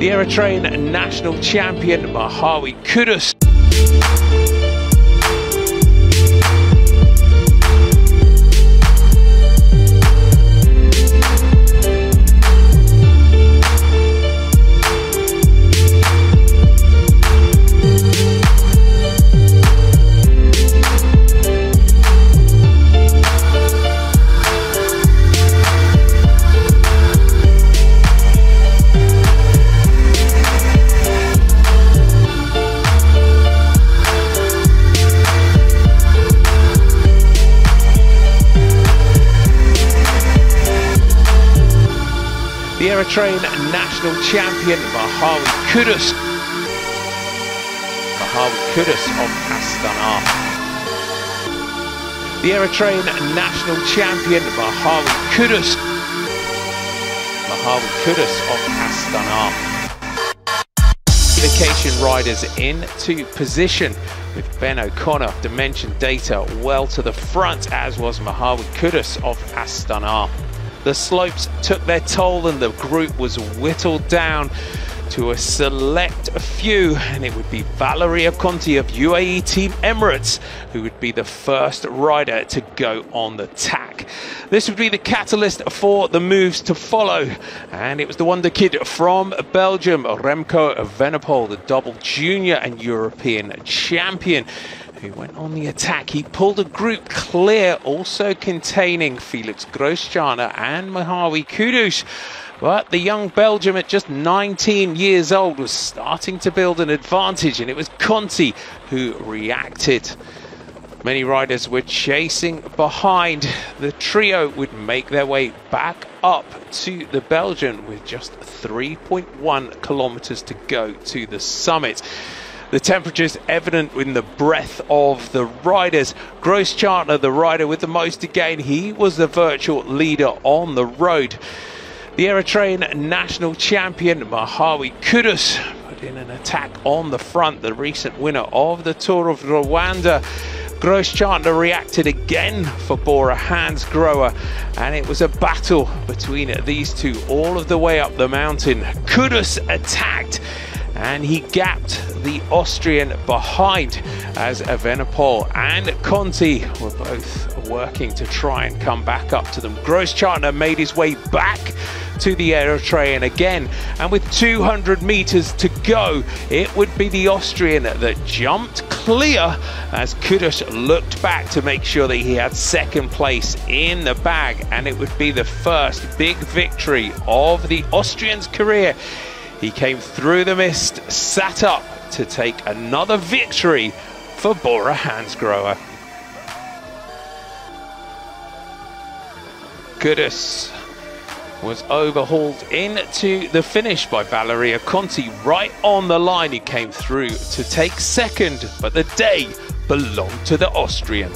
the Eritrean national champion Merhawi Kudus. The Eritrean national champion Merhawi Kudus. Merhawi Kudus of Astana. The Eritrean national champion Merhawi Kudus. Merhawi Kudus of Astana. Vacation riders into position with Ben O'Connor, Dimension Data well to the front, as was Merhawi Kudus of Astana. The slopes took their toll and the group was whittled down to a select few and it would be Valerio Conti of UAE Team Emirates who would be the first rider to go on the tack. This would be the catalyst for the moves to follow and it was the wonder kid from Belgium Remco Evenepoel the double junior and European champion who went on the attack. He pulled a group clear, also containing Felix Großschartner and Merhawi Kudus. But the young Belgium at just 19 years old was starting to build an advantage, and it was Conti who reacted. Many riders were chasing behind. The trio would make their way back up to the Belgian with just 3.1 kilometers to go to the summit. The temperature's evident in the breath of the riders. Großschartner, the rider with the most to gain, he was the virtual leader on the road. The Eritrean national champion Merhawi Kudus put in an attack on the front, the recent winner of the Tour of Rwanda. Großschartner reacted again for Bora Hansgrohe, and it was a battle between these two all of the way up the mountain. Kudus attacked and he gapped the Austrian behind as Evenepoel and Conti were both working to try and come back up to them. Großschartner made his way back to the Eritrean again and with 200 meters to go it would be the Austrian that jumped clear as Kudus looked back to make sure that he had second place in the bag and it would be the first big victory of the Austrian's career he came through the mist, sat up to take another victory for Bora Hansgrohe. Kudus was overhauled into the finish by Valerio Conti right on the line. He came through to take second, but the day belonged to the Austrian.